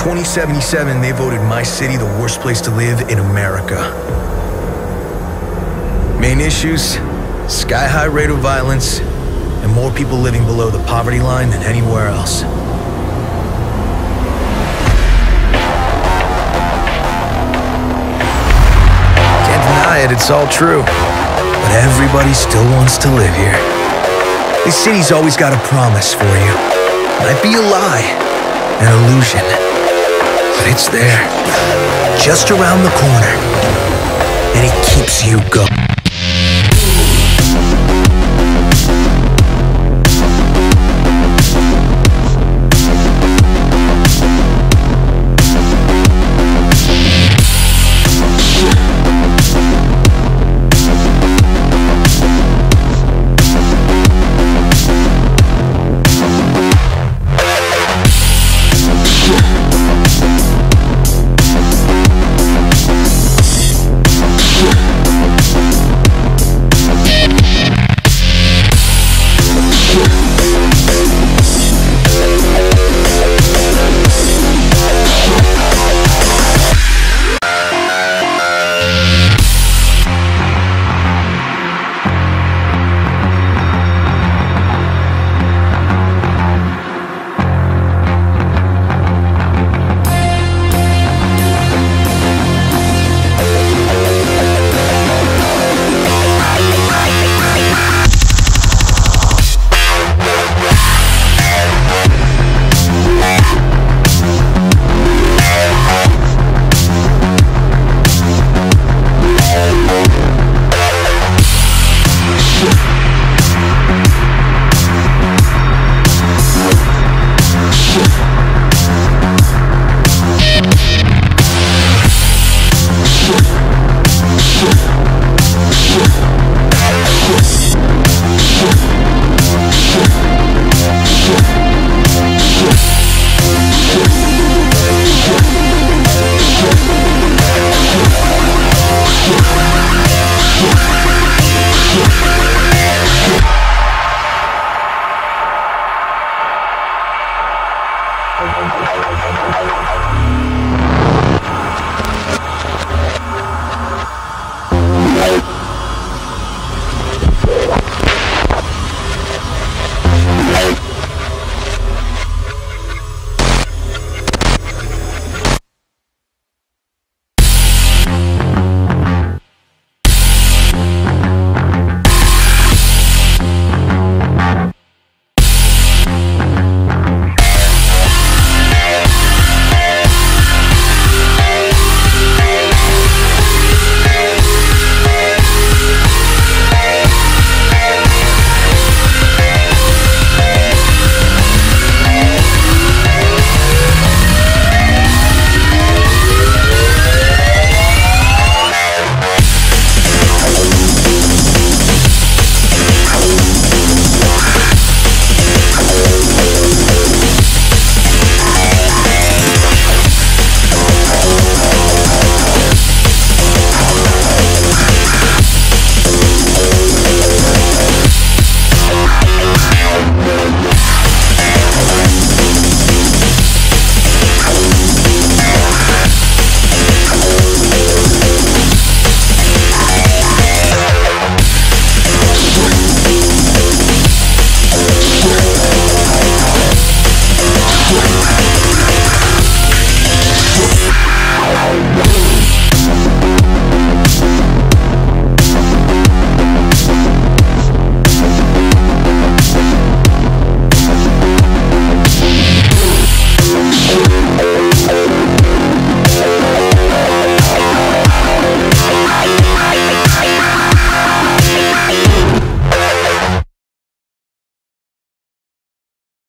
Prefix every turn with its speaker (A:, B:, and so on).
A: 2077, they voted my city the worst place to live in America. Main issues sky high rate of violence, and more people living below the poverty line than anywhere else. Can't deny it, it's all true. But everybody still wants to live here. This city's always got a promise for you. Might be a lie, an illusion, it's there, just around the corner, and it keeps you going.